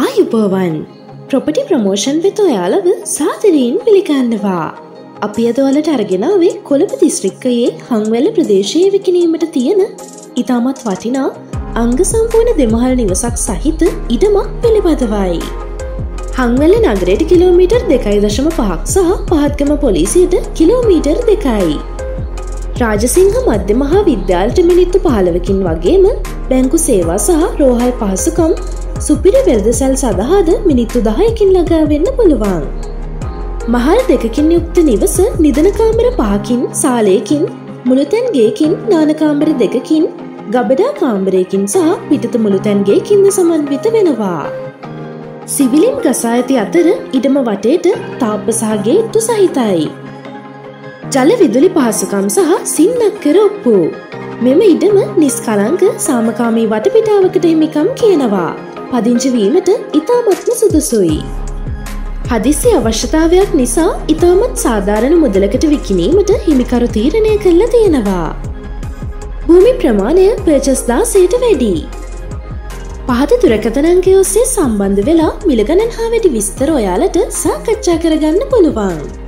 ආයුබෝවන් ප්‍රොපටි ප්‍රමෝෂන් වෙත ඔයාලව සාදරයෙන් පිළිගන්නවා. අපි අදවලට අරගෙනාවේ කොළඹ දිස්ත්‍රික්කයේ හංවැල ප්‍රදේශයේ විකිනීමට තියෙන ඉතාමත් වටිනා අංග සම්පූර්ණ දෙමහල් නිවසක් සහිත ඉඩමක් පිළිබඳවයි. හංවැල නගරයට කිලෝමීටර් දෙකයි දශම පහක් සහ පහත්ගම පොලිසියට කිලෝමීටර් දෙකයි. රාජසිංහ මධ්‍ය මහා විද්‍යාලට මිනිත්තු පහලවකින් වගේම බැංකු සේවා සහ රෝහල් පහසුකම් සුපිරි වෙල්දසැල් සඳහාද මිනිත්තු දහයකින් ලගාවෙන්න පුළුවන්. මහල් දෙකකින් යුක්ත නිවස නිදනකාමර පහකින් සාලයකින් මුළුතැන්ගේකින් නානකාමර දෙකකින් ගබඩා කාම්බරයකින් සහ පිටත මුළුතැන්ගේකින්ද සමන්විත වෙනවා. සිවිලිම් ගසා ඇති අතර ඉඩම වටේට තාප්පසාගේ ඉත්තු සහිතයි. ජල විදුලි පහසුකම් සහ සින්නක් කර ඔප්පු. මෙම ඉඩම නිස්කලංක සාමකාමී වටපිටාවකට හිමිකම් කියනවා. පදිංචිවීමට ඉතාමත්ම සුදුසුයි. හදිසි අවශ්‍යතාවයක් නිසා ඉතාමත් සාධාරණ මුදලකට විකිනීමට හිමිකරු තීරණය කරලා තියෙනවා. භූමි ප්‍රමාණය පර්චස්දාසයට වැඩි. පහත දුරකතනංගය ඔස්සේ සම්බන්ධ වෙලා මිලගණන් හා වැඩි විස්තර ඔයාලට සාකච්ඡා කරගන්න පුළුවන්.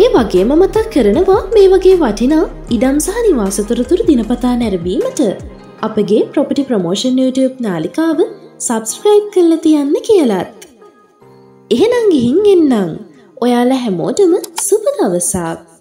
ඒ වගේම මතක් කරනවා මේ වගේ වටිනා ඉඩම් සහ නිවාසතුරතුර දිනපතා නැරබීමට අපගේ ප්‍රොපටි ප්‍රමෝෂන් YouTube නාලිකාව සබස්ක්‍රයිබ් කල්ල තියන්න කියලත්. එහෙනං ගිහින් එන්නම් ඔයාලා හැමෝටම සුප දවසක්.